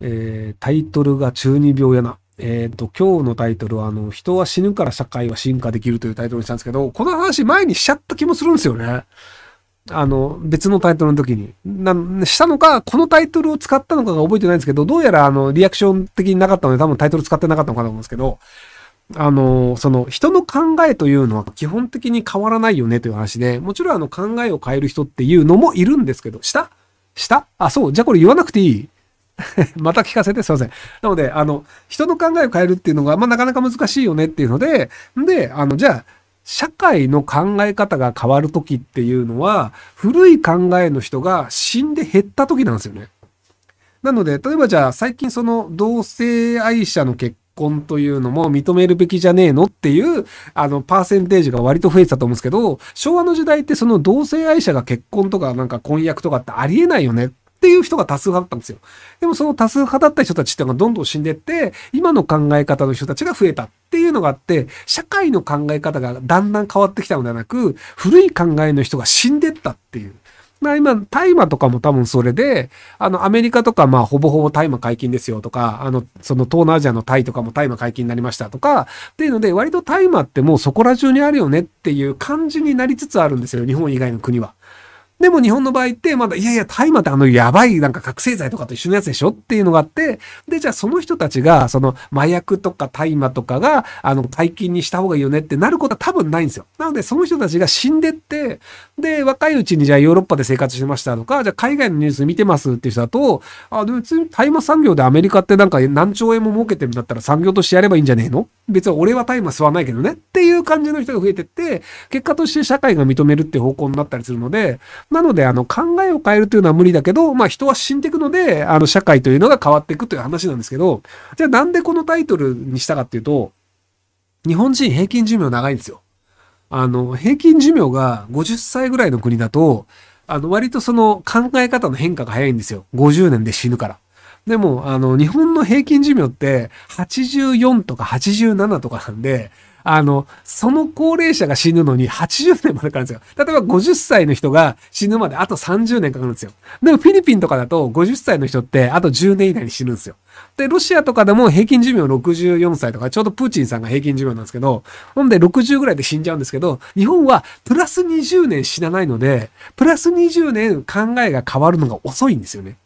えー、タイトルが中二病やな。えっ、と、今日のタイトルは、あの、人は死ぬから社会は進化できるというタイトルにしたんですけど、この話前にしちゃった気もするんですよね。あの、別のタイトルの時に。な、したのか、このタイトルを使ったのかが覚えてないんですけど、どうやらあの、リアクション的になかったので、多分タイトル使ってなかったのかと思うんですけど、あの、その、人の考えというのは基本的に変わらないよねという話で、もちろんあの、考えを変える人っていうのもいるんですけど、した？した？あ、そう。じゃあこれ言わなくていい？また聞かせてすいません。なので、あの、人の考えを変えるっていうのが、まあ、なかなか難しいよねっていうので、で、あの、じゃあ、社会の考え方が変わる時っていうのは、古い考えの人が死んで減った時なんですよね。なので、例えばじゃあ、最近その同性愛者の結婚というのも認めるべきじゃねえのっていう、あの、パーセンテージが割と増えてたと思うんですけど、昭和の時代ってその同性愛者が結婚とかなんか婚約とかってありえないよねっっていう人が多数派だったんですよ。でもその多数派だった人たちっていうのがどんどん死んでって、今の考え方の人たちが増えたっていうのがあって、社会の考え方がだんだん変わってきたのではなく、古い考えの人が死んでったっていう。まあ今、大麻とかも多分それで、あの、アメリカとか、まあ、ほぼほぼ大麻解禁ですよとか、あの、その東南アジアのタイとかも大麻解禁になりましたとか、っていうので、割と大麻ってもうそこら中にあるよねっていう感じになりつつあるんですよ、日本以外の国は。でも日本の場合ってまだ、いやいや、大麻ってあのやばいなんか覚醒剤とかと一緒のやつでしょっていうのがあって、で、じゃあその人たちが、その麻薬とか大麻とかが、あの、解禁にした方がいいよねってなることは多分ないんですよ。なので、その人たちが死んでって、で、若いうちにじゃあヨーロッパで生活してましたとか、じゃあ海外のニュース見てますっていう人だと、あ、でも別に大麻産業でアメリカってなんか何兆円も儲けてるんだったら産業としてやればいいんじゃねえの？別に俺は大麻吸わないけどねっていう感じの人が増えてって、結果として社会が認めるって方向になったりするので、なので、あの、考えを変えるというのは無理だけど、まあ人は死んでいくので、あの、社会というのが変わっていくという話なんですけど、じゃあなんでこのタイトルにしたかっていうと、日本人平均寿命長いんですよ。あの、平均寿命が50歳ぐらいの国だと、あの、割とその考え方の変化が早いんですよ。50年で死ぬから。でも、あの、日本の平均寿命って84とか87とかなんで、あの、その高齢者が死ぬのに80年までかかるんですよ。例えば50歳の人が死ぬまであと30年かかるんですよ。でもフィリピンとかだと50歳の人ってあと10年以内に死ぬんですよ。で、ロシアとかでも平均寿命64歳とか、ちょうどプーチンさんが平均寿命なんですけど、ほんで60ぐらいで死んじゃうんですけど、日本はプラス20年死なないので、プラス20年考えが変わるのが遅いんですよね。